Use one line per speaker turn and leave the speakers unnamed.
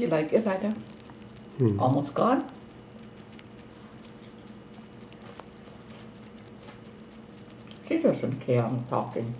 Do you like it, Ida?
Hmm.
Almost gone? She doesn't care I'm talking.